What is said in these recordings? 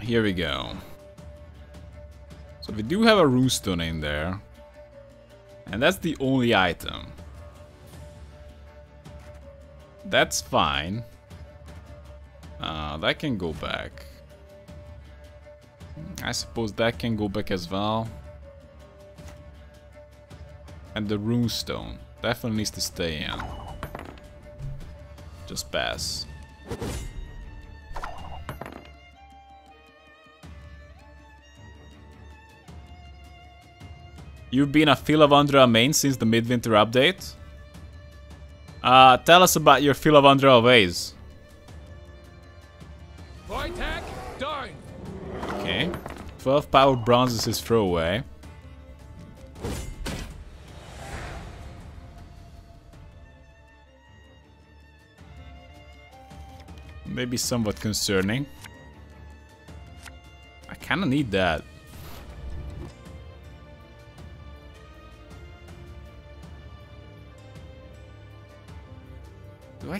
Here we go. So we do have a runestone in there. And that's the only item. That's fine. Uh, that can go back. I suppose that can go back as well. And the runestone definitely needs to stay in. Just pass. You've been a Filavandrel main since the Midwinter update? Uh, tell us about your Filavandrel ways. down. Okay. 12 power bronze is his throwaway. Maybe somewhat concerning. I kinda need that.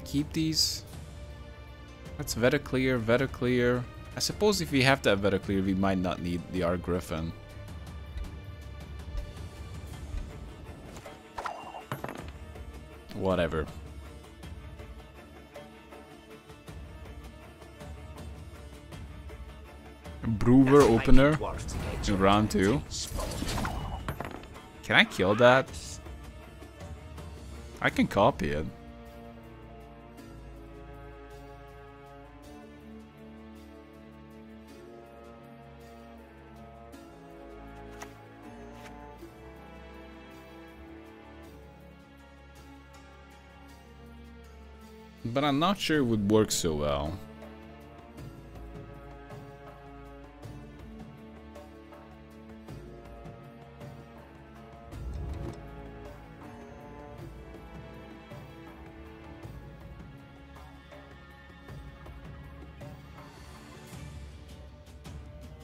I keep these? That's Vetter clear, Vetter clear. I suppose if we have that Vetter clear, we might not need the R Griffin. Whatever. Brewer opener in round two. Can I kill that? I can copy it. But I'm not sure it would work so well.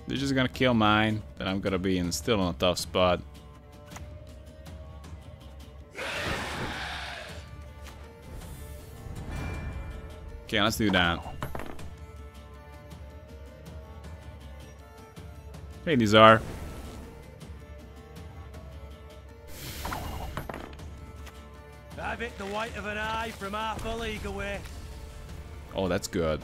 They're just gonna kill mine, then I'm gonna be in still in a tough spot. Okay, let's do that. Hey, these are. It the white of an eye from half a league away. Oh, that's good.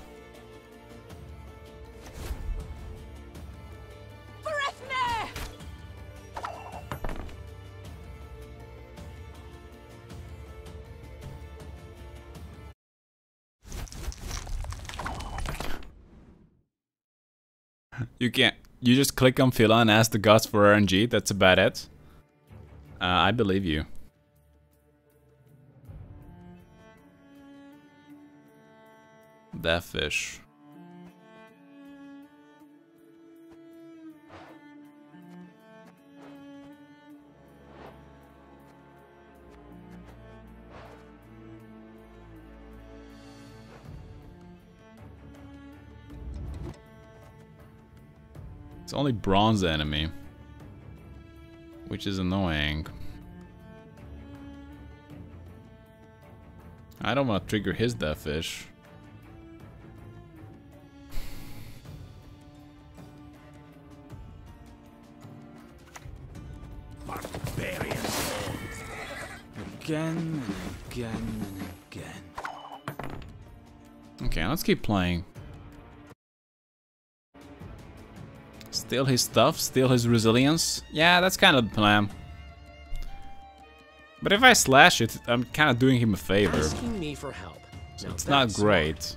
You can't. You just click on Phila and ask the gods for RNG. That's about it. Uh, I believe you. That fish. It's only bronze enemy. Which is annoying. I don't want to trigger his death fish. Again and again and again. Okay, let's keep playing. Steal his stuff, steal his resilience. Yeah, that's kind of the plan. But if I slash it, I'm kind of doing him a favor. Asking me for help. So it's not great.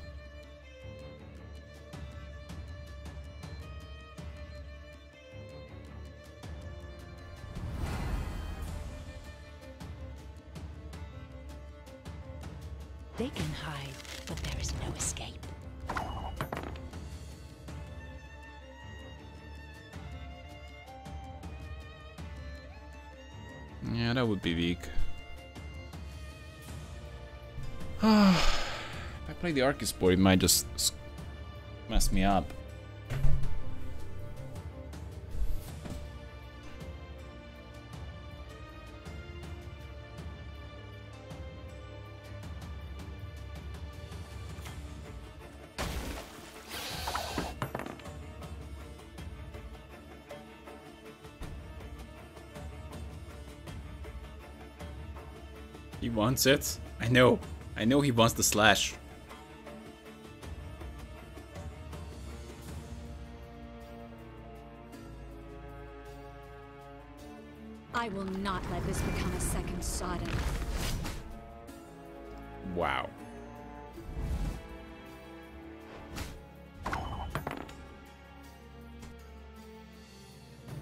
Yeah, that would be weak. if I play the Archespore, it might just mess me up. Wants it. I know. I know he wants the slash. I will not let this become a second Sodom. Wow.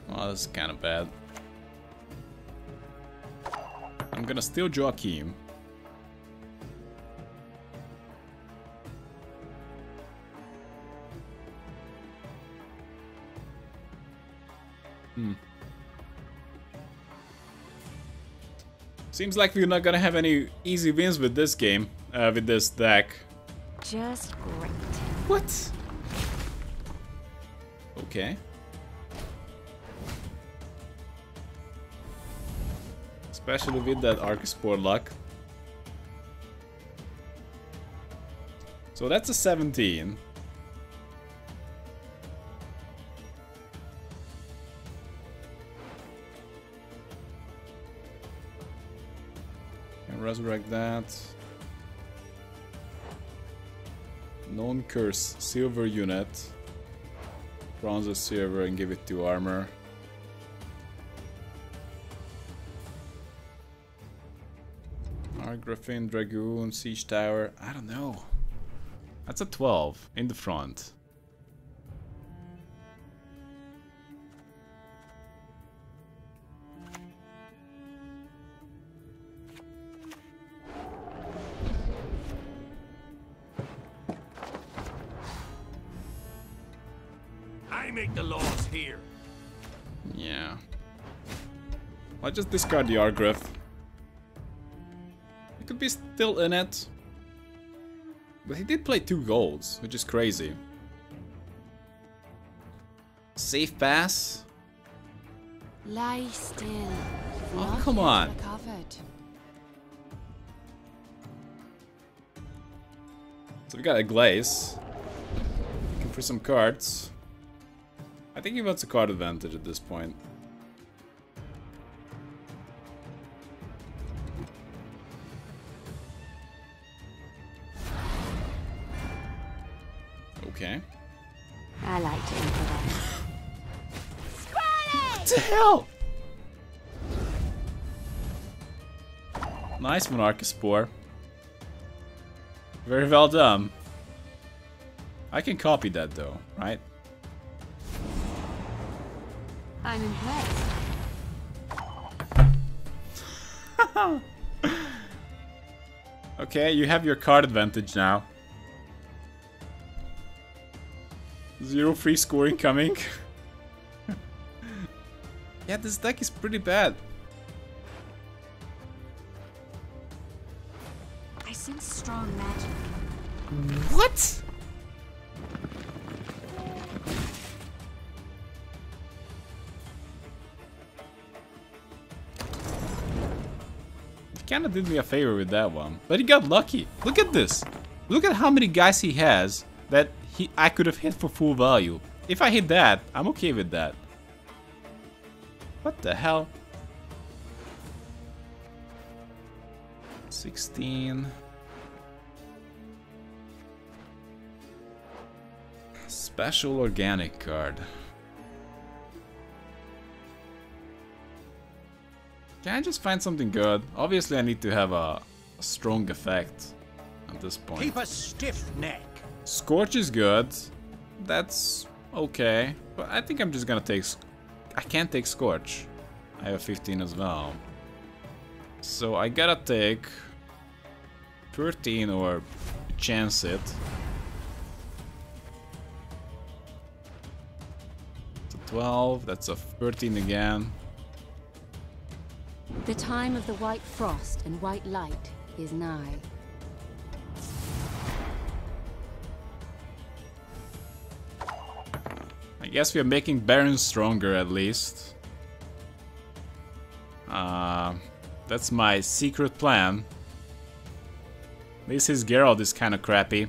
Well, this is kind of bad. I'm gonna steal Joachim. Hmm. Seems like we're not gonna have any easy wins with this game, uh, with this deck. Just great. What? Okay. Especially with that Archespore luck. So that's a 17. Can resurrect that. Non-curse silver unit. Bronze silver and give it to armor. Griffin, Dragoon, Siege Tower. I don't know. That's a 12 in the front. I make the laws here. Yeah. I'll just discard the Archgriff. Be still in it. But he did play two golds, which is crazy. Safe pass? Lie still. Oh, come on. Recovered. So we got a Glaze. Looking for some cards. I think he wants a card advantage at this point. Hell? Nice Monarchospore. Very well done. I can copy that though, right? I'm impressed. Okay, you have your card advantage now. Zero free scoring coming. yeah, this deck is pretty bad. I sense strong magic. What? He kinda did me a favor with that one. But he got lucky. Look at this. Look at how many guys he has that he I could have hit for full value. If I hit that, I'm okay with that. What the hell? 16. Special organic card. Can I just find something good? Obviously I need to have a, a strong effect at this point. Keep a stiff neck. Scorch is good. That's okay. But I think I'm just gonna take... I can't take Scorch. I have 15 as well. So I gotta take 13 or chance it. It's a 12, that's a 13 again. The time of the white frost and white light is nigh. guess we are making Baron stronger at least. Uh, that's my secret plan. At least his Geralt is kind of crappy.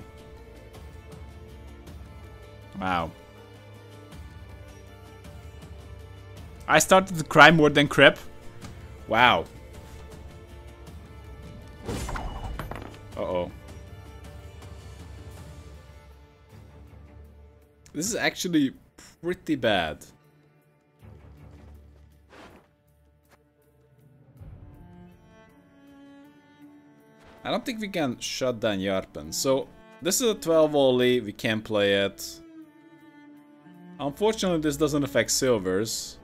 Wow. I started to cry more than crap. Wow. Uh-oh. This is actually pretty bad. I don't think we can shut down Yarpen. So, this is a 12 only, we can't play it. Unfortunately, this doesn't affect silvers.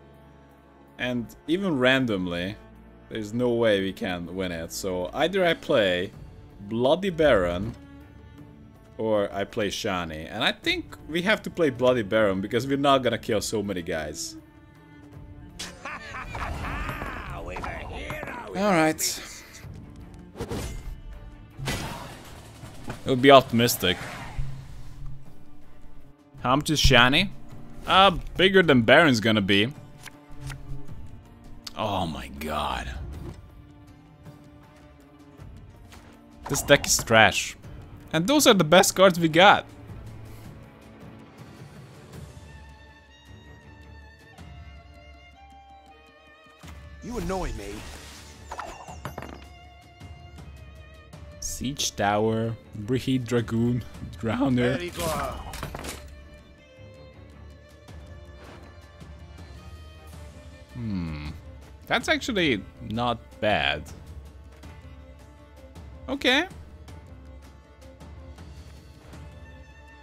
And even randomly, there's no way we can win it. So, either I play Bloody Baron, or I play Shani. And I think we have to play Bloody Baron, because we're not gonna kill so many guys. Alright. It would be optimistic. How much is Shani? Uh, bigger than Baron's gonna be. Oh my god. This deck is trash. And those are the best cards we got. You annoy me. Siege Tower, Vrihedd Dragoon, Drowner. Very good. Hmm. That's actually not bad. Okay.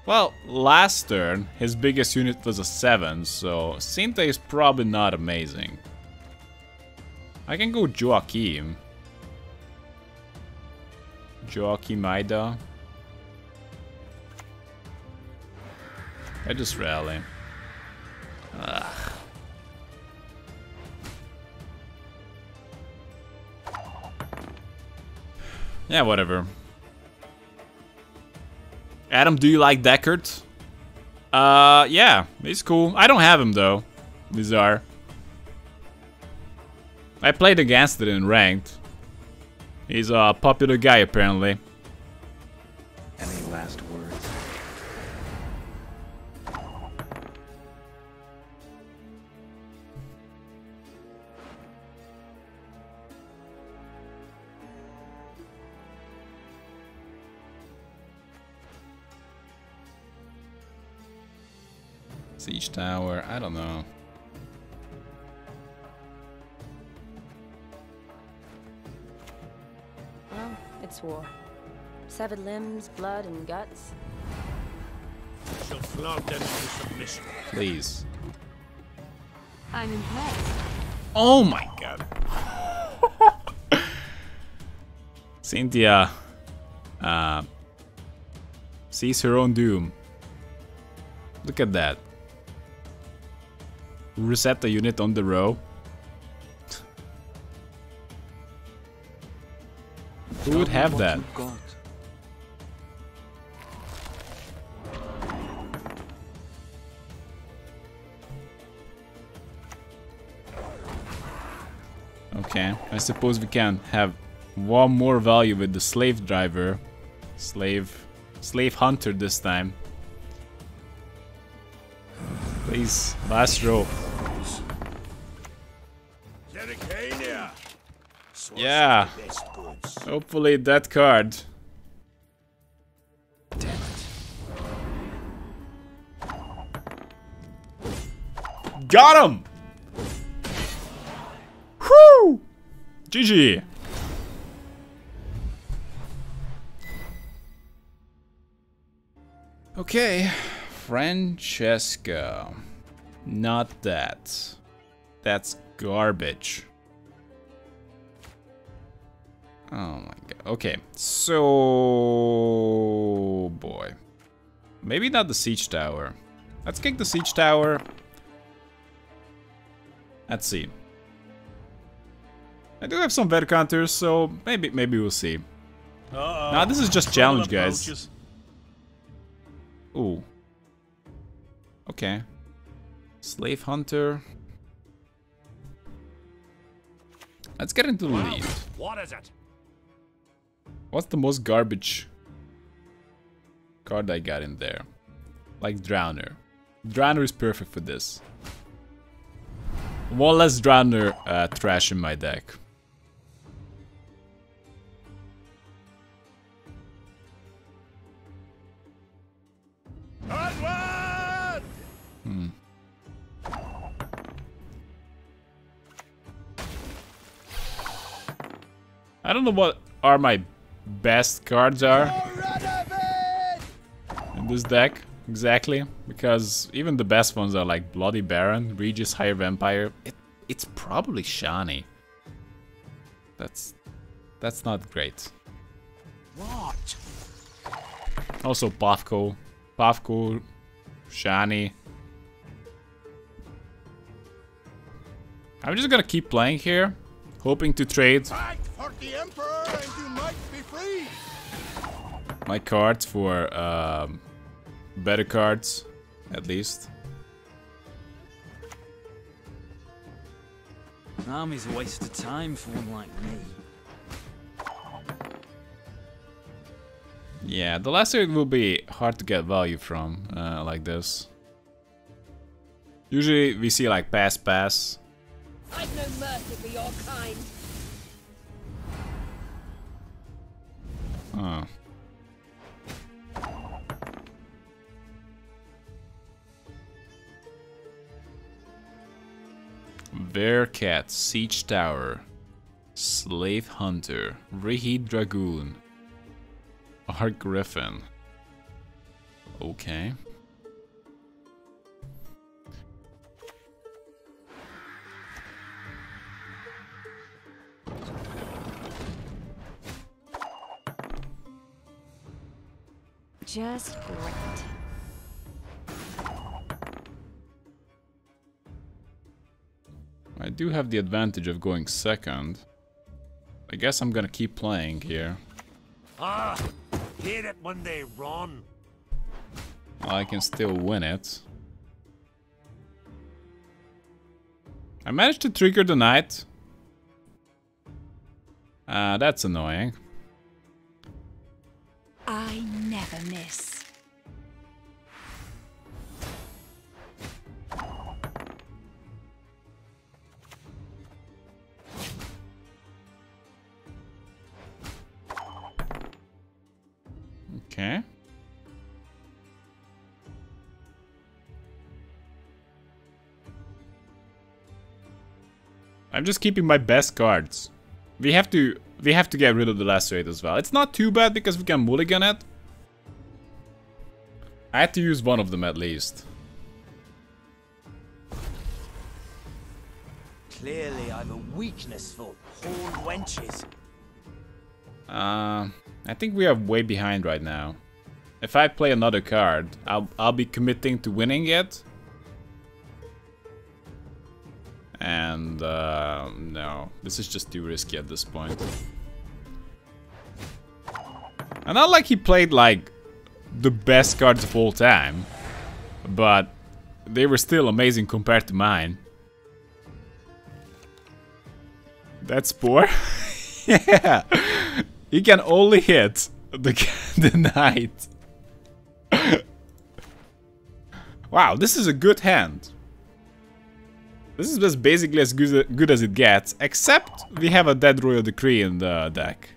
Well, last turn, his biggest unit was a 7, so Sinte is probably not amazing. I can go Joachim. Joachim Ida. I just rally. Ugh. Yeah, whatever. Adam, do you like Deckard? Uh, yeah, he's cool. I don't have him though. Bizarre. I played against it in ranked. He's a popular guy apparently. Well, it's war. Severed limbs, blood, and guts. Shall flog them into submission. Please. I'm impressed. Oh my god. Cynthia uh, sees her own doom. Look at that. Reset the unit on the row. Who would have that? Okay, I suppose we can have one more value with the slave driver. Slave... Slave hunter this time. Please, last row. Yeah. Hopefully that card. Damn it. Got him! Whew! GG! Okay, Francesca. Not that. That's garbage. Oh my god. Okay, so... boy. Maybe not the siege tower. Let's kick the siege tower. Let's see. I do have some vet counters, so maybe maybe we'll see. Uh-oh. Nah, this is just challenge, guys. Ooh. Okay. Slave hunter. Let's get into the lead. What is it? What's the most garbage card I got in there? Like Drowner. Drowner is perfect for this. One less Drowner uh, trash in my deck. Hmm. I don't know what are my best cards are in this deck exactly because even the best ones are like Bloody Baron, Regis Higher Vampire. It, it's probably Shani. That's that's not great. What? Also Pavko, Pavko, Shani. I'm just gonna keep playing here, hoping to trade Fight the Emperor and you might be free! my cards for um, better cards, at least. Army's a waste of time for one like me. Yeah, the lesser it will be hard to get value from, uh, like this. Usually we see like pass pass. I've no mercy for your kind. Bearcat, Siege Tower, Slave Hunter, Vrihedd Dragoon, Archgriffin. Okay. Just great. I do have the advantage of going second. I guess I'm gonna keep playing here. Ah, hear it when they run. I can still win it. I managed to trigger the knight. Uh, that's annoying. I never miss. Okay. I'm just keeping my best cards. We have to we have to get rid of the lacerate as well. It's not too bad because we can mulligan it. I had to use one of them at least. Clearly, I've a weakness for horned wenches. Uh, I think we are way behind right now. If I play another card, I'll I'll be committing to winning it. And uh, no, this is just too risky at this point. And not like he played like the best cards of all time, but they were still amazing compared to mine. That's poor. yeah, he can only hit the the knight. wow, this is a good hand. This is just basically as good, good as it gets, except we have a Dead Royal Decree in the deck.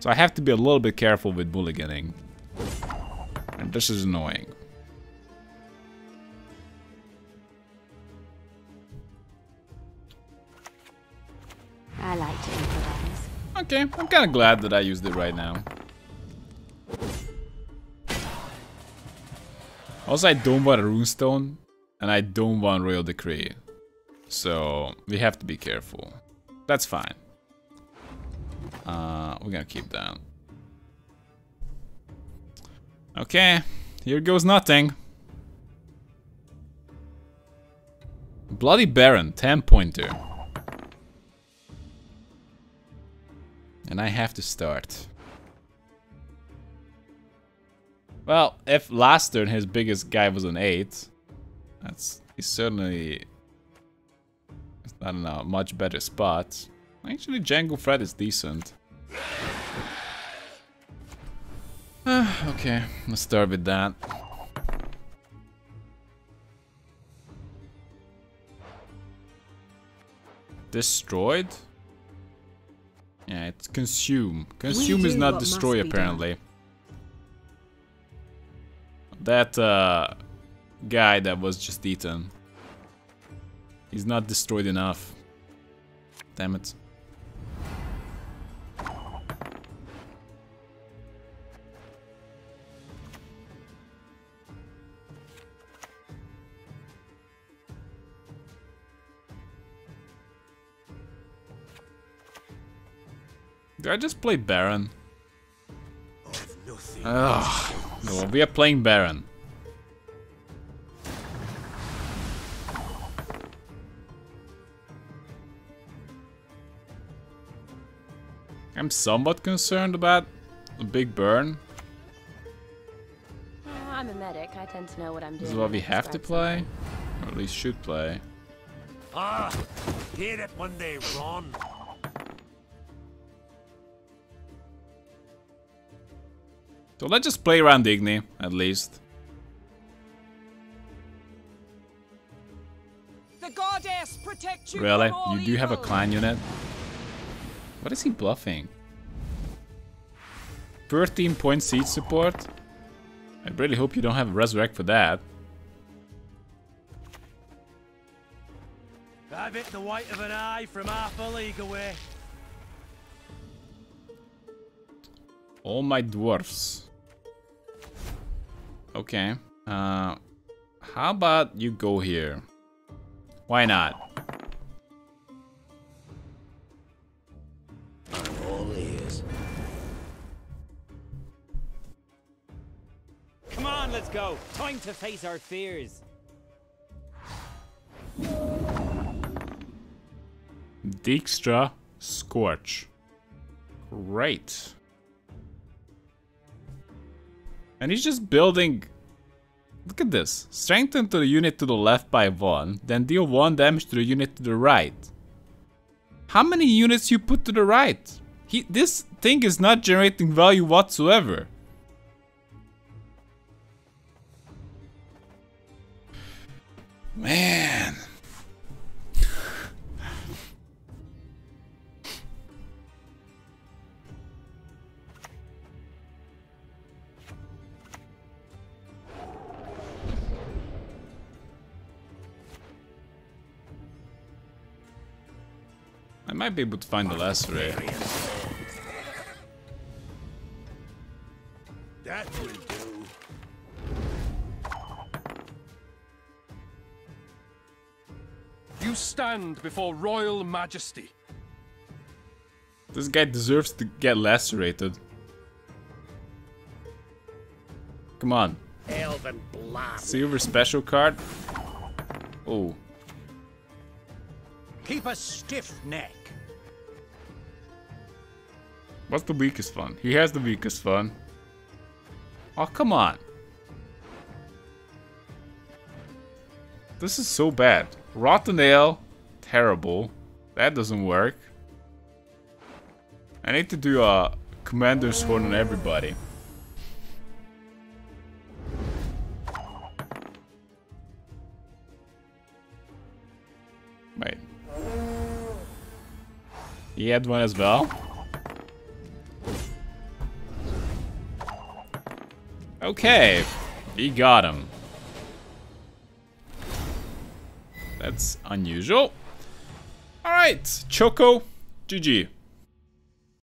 So I have to be a little bit careful with mulliganing. And this is annoying. I like to improvise. Okay, I'm kind of glad that I used it right now. Also, I don't want a runestone, and I don't want Royal Decree. So, we have to be careful. That's fine. Uh, we're gonna keep that. Okay, here goes nothing. Bloody Baron, 10 pointer. And I have to start. Well, if last turn his biggest guy was an 8, that's he's certainly I don't know, much better spot. Actually, Django Fred is decent. Ah, okay, let's start with that. Destroyed? Yeah, it's consume. Consume is not destroy apparently. That uh, guy that was just eaten. He's not destroyed enough. Damn it. Did I just play Baron? Ugh. We are playing Baron. I'm somewhat concerned about a big burn. Oh, I'm a medic. I tend to know what I'm doing. This is what we have to play. Or at least should play. Ah, hear it when they run. So let's just play around Igni, at least. The goddess protect you Really? from all You do have a evil. clan unit? What is he bluffing? 13 point siege support? I really hope you don't have a resurrect for that. Have it the white of an eye from half a league away. All my dwarfs. Okay. Uh, how about you go here? Why not? All. Come on, let's go. Time to face our fears. Dijkstra Scorch. Great. And he's just building... Look at this. Strengthen to the unit to the left by 1, then deal 1 damage to the unit to the right. How many units you put to the right? He, this thing is not generating value whatsoever. Man. I might be able to find the lacerate. That stand before royal majesty. This guy deserves to get lacerated. Come on. Elven blast. Silver special card. Oh. Keep a stiff neck. What's the weakest one? He has the weakest one. Oh, come on. This is so bad. Rotten ale. Terrible. That doesn't work. I need to do a commander's horn on everybody. Wait. He had one as well? Okay, he got him. That's unusual. Alright, Choco, GG.